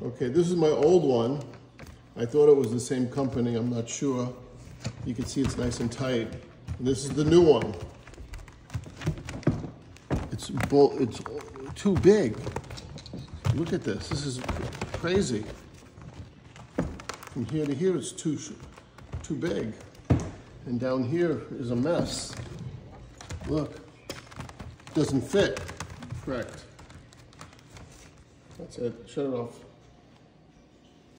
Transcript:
Okay, this is my old one. I thought it was the same company, I'm not sure. You can see it's nice and tight. And this is the new one. It's it's too big. Look at this, this is crazy. From here to here, it's too, too big. And down here is a mess. Look, doesn't fit. Correct. That's it, shut it off.